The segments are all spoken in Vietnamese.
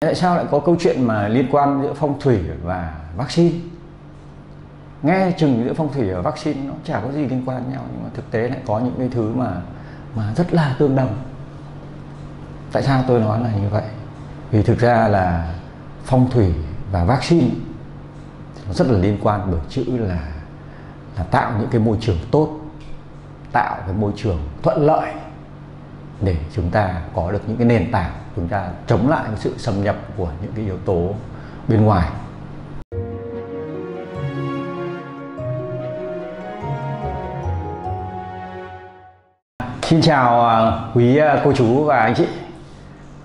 Tại sao lại có câu chuyện mà liên quan giữa phong thủy và vaccine? Nghe chừng giữa phong thủy và vaccine nó chả có gì liên quan nhau nhưng mà thực tế lại có những cái thứ mà mà rất là tương đồng. Tại sao tôi nói là như vậy? Vì thực ra là phong thủy và vaccine nó rất là liên quan bởi chữ là là tạo những cái môi trường tốt, tạo cái môi trường thuận lợi để chúng ta có được những cái nền tảng chúng ta chống lại sự xâm nhập của những cái yếu tố bên ngoài Xin chào à, quý à, cô chú và anh chị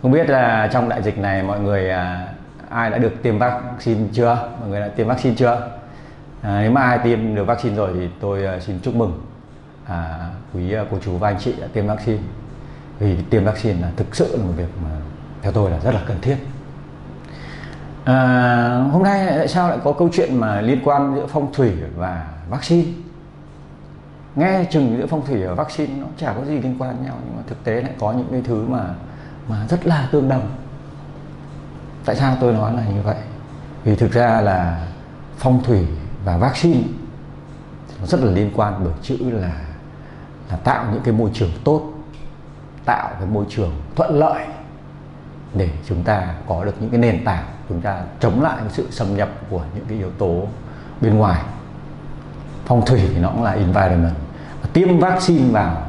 Không biết là trong đại dịch này mọi người à, ai đã được tiêm vaccine chưa? Mọi người đã tiêm vaccine chưa? À, nếu mà ai tiêm được vaccine rồi thì tôi xin chúc mừng à, quý cô chú và anh chị đã tiêm vaccine vì tiêm vaccine là thực sự là một việc mà theo tôi là rất là cần thiết. À, hôm nay tại sao lại có câu chuyện mà liên quan giữa phong thủy và vaccine? Nghe chừng giữa phong thủy và vaccine nó chả có gì liên quan nhau nhưng mà thực tế lại có những cái thứ mà mà rất là tương đồng. Tại sao tôi nói là như vậy? Vì thực ra là phong thủy và vaccine nó rất là liên quan bởi chữ là là tạo những cái môi trường tốt tạo cái môi trường thuận lợi để chúng ta có được những cái nền tảng chúng ta chống lại cái sự xâm nhập của những cái yếu tố bên ngoài. Phong thủy thì nó cũng là environment. Tiêm vaccine vào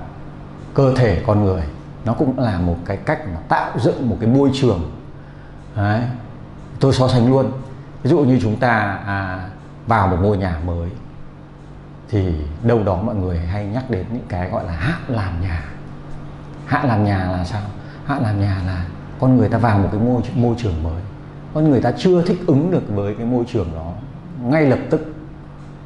cơ thể con người nó cũng là một cái cách mà tạo dựng một cái môi trường. Đấy. tôi so sánh luôn. Ví dụ như chúng ta à, vào một ngôi nhà mới thì đâu đó mọi người hay nhắc đến những cái gọi là hát làm nhà hạ làm nhà là sao? Hạ làm nhà là con người ta vào một cái môi môi trường mới. Con người ta chưa thích ứng được với cái môi trường đó. Ngay lập tức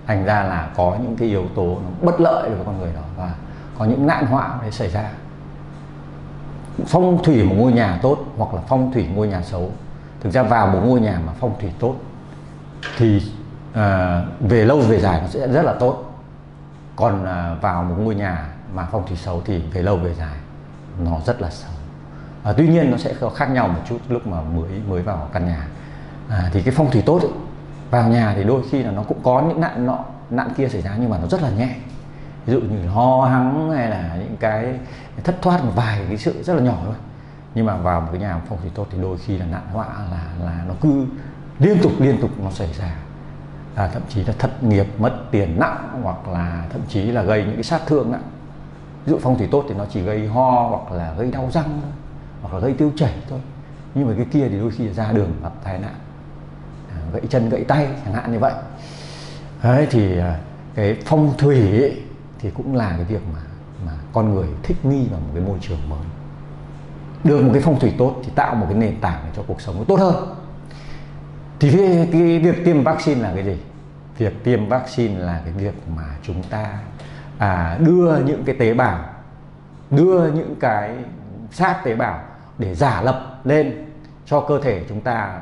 thành ra là có những cái yếu tố nó bất lợi đối với con người đó và có những nạn họa để xảy ra. Phong thủy một ngôi nhà tốt hoặc là phong thủy ngôi nhà xấu. Thực ra vào một ngôi nhà mà phong thủy tốt thì à, về lâu về dài nó sẽ rất là tốt. Còn à, vào một ngôi nhà mà phong thủy xấu thì về lâu về dài nó rất là xấu à, tuy nhiên nó sẽ có khác nhau một chút lúc mà mới mới vào căn nhà. À, thì cái phong thủy tốt ấy, vào nhà thì đôi khi là nó cũng có những nạn nọ nạn kia xảy ra nhưng mà nó rất là nhẹ. Ví dụ như ho hắng hay là những cái thất thoát một vài cái sự rất là nhỏ thôi. Nhưng mà vào một cái nhà phong thủy tốt thì đôi khi là nạn họa là là nó cứ liên tục liên tục nó xảy ra. À, thậm chí là thất nghiệp mất tiền nặng hoặc là thậm chí là gây những cái sát thương nặng ví dụ phong thủy tốt thì nó chỉ gây ho hoặc là gây đau răng thôi hoặc là gây tiêu chảy thôi. Nhưng mà cái kia thì đôi khi ra đường gặp tai nạn. À, gãy chân gãy tay chẳng hạn như vậy. Đấy thì à, cái phong thủy ấy, thì cũng là cái việc mà mà con người thích nghi vào một cái môi trường mới. Được một cái phong thủy tốt thì tạo một cái nền tảng để cho cuộc sống nó tốt hơn. Thì cái, cái việc tiêm vaccine là cái gì? Việc tiêm vaccine là cái việc mà chúng ta à, đưa những cái tế bào đưa những cái xác tế bào để giả lập lên cho cơ thể chúng ta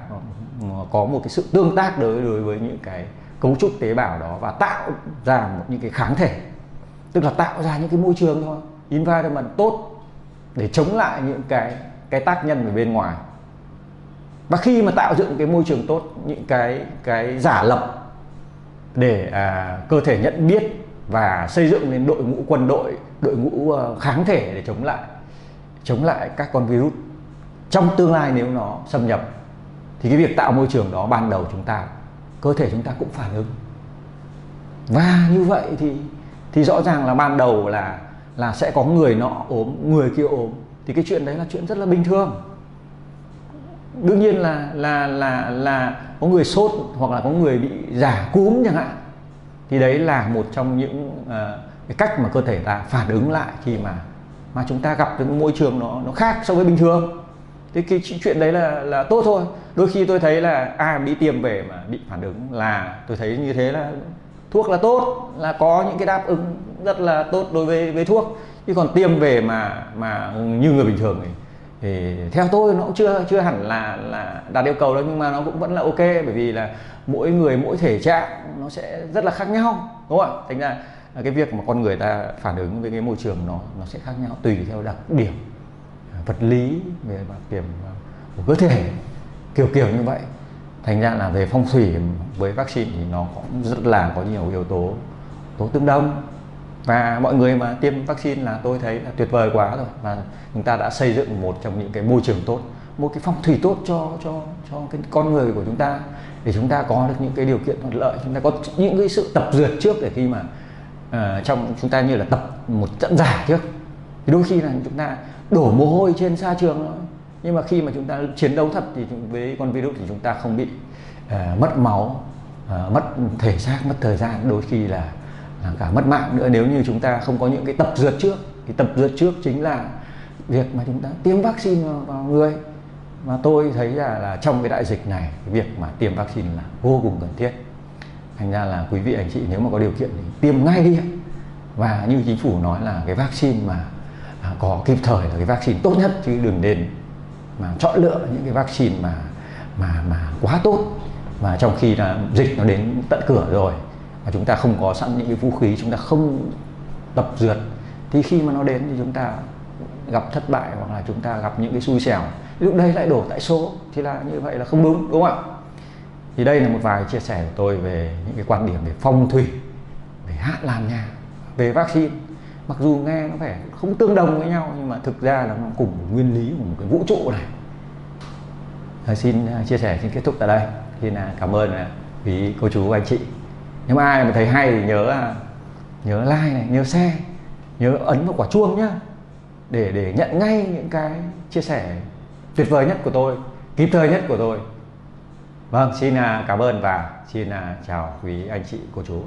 ừ, có một cái sự tương tác đối đối với những cái cấu trúc tế bào đó và tạo ra một những cái kháng thể. Tức là tạo ra những cái môi trường thôi environment tốt để chống lại những cái cái tác nhân ở bên ngoài. Và khi mà tạo dựng cái môi trường tốt những cái cái giả lập để à, cơ thể nhận biết và xây dựng lên đội ngũ quân đội đội ngũ ờ, kháng thể để chống lại chống lại các con virus. Trong tương lai nếu nó xâm nhập, thì cái việc tạo môi trường đó ban đầu chúng ta, cơ thể chúng ta cũng phản ứng. Và như vậy thì thì rõ ràng là ban đầu là là sẽ có người nọ ốm, người kia ốm, thì cái chuyện đấy là chuyện rất là bình thường. Đương nhiên là là là là có người sốt hoặc là có người bị giả cúm chẳng hạn thì đấy là một trong những uh, cái cách mà cơ thể ta phản ứng lại khi mà mà chúng ta gặp cái môi trường nó nó khác so với bình thường. Thế cái chuyện đấy là là tốt thôi. Đôi khi tôi thấy là ai đi tiêm về mà bị phản ứng là tôi thấy như thế là thuốc là tốt là có những cái đáp ứng rất là tốt đối với với thuốc. Chứ còn tiêm về mà mà như người bình thường thì, thì theo tôi nó cũng chưa chưa hẳn là là đạt yêu cầu đâu, nhưng mà nó cũng vẫn là ok, bởi vì là mỗi người, mỗi thể trạng nó sẽ rất là khác nhau, đúng không ạ? Thành ra cái việc mà con người ta phản ứng với cái môi trường nó nó sẽ khác nhau, tùy theo đặc điểm à, vật lý về đặc điểm của cơ thể, kiểu kiểu như vậy. Thành ra là về phong thủy với vaccine thì nó cũng rất là có nhiều yếu tố tố tương đồng và mọi người mà tiêm vaccine là tôi thấy là tuyệt vời quá rồi. Và chúng ta đã xây dựng một trong những cái môi trường tốt một cái phong thủy tốt cho cho cho cái con người của chúng ta để chúng ta có được những cái điều kiện thuận lợi chúng ta có những cái sự tập dượt trước để khi mà uh, trong chúng ta như là tập một trận giả trước. Thì đôi khi là chúng ta đổ mồ hôi trên xa trường thôi. Nhưng mà khi mà chúng ta chiến đấu thật thì với con virus thì chúng ta không bị uh, mất máu uh, mất thể xác mất thời gian. Đôi khi là cả mất mạng nữa. Nếu như chúng ta không có những cái tập dượt trước thì tập dượt trước chính là việc mà chúng ta tiêm vaccine vào, người. Mà tôi thấy là, là trong cái đại dịch này cái việc mà tiêm vaccine là vô cùng cần thiết. Thành ra là quý vị anh chị nếu mà có điều kiện thì tiêm ngay đi và như chính phủ nói là cái vaccine mà à, có kịp thời là cái vaccine tốt nhất chứ đừng nên mà chọn lựa những cái vaccine mà mà mà quá tốt. Và trong khi là dịch nó đến tận cửa rồi mà chúng ta không có sẵn những cái vũ khí chúng ta không tập dượt thì khi mà nó đến thì chúng ta gặp thất bại hoặc là chúng ta gặp những cái xui xẻo. Lúc đây lại đổ tại số thì là như vậy là không đúng đúng không ạ? Thì đây là một vài chia sẻ của tôi về những cái quan điểm về phong thủy về hạn làm nhà về vaccine. Mặc dù nghe nó vẻ không tương đồng với nhau nhưng mà thực ra là nó cùng một nguyên lý của một cái vũ trụ này. À, xin ờ, chia sẻ xin kết thúc tại đây. Xin là cảm ơn quý cô chú anh chị nếu mà ai mà thấy hay thì nhớ à, nhớ like này, nhớ share, nhớ ấn vào quả chuông nhá, để để nhận ngay những cái chia sẻ tuyệt vời nhất của tôi, kịp thời nhất của tôi. Vâng xin à, cảm ơn và xin à, chào quý anh chị, cô chú.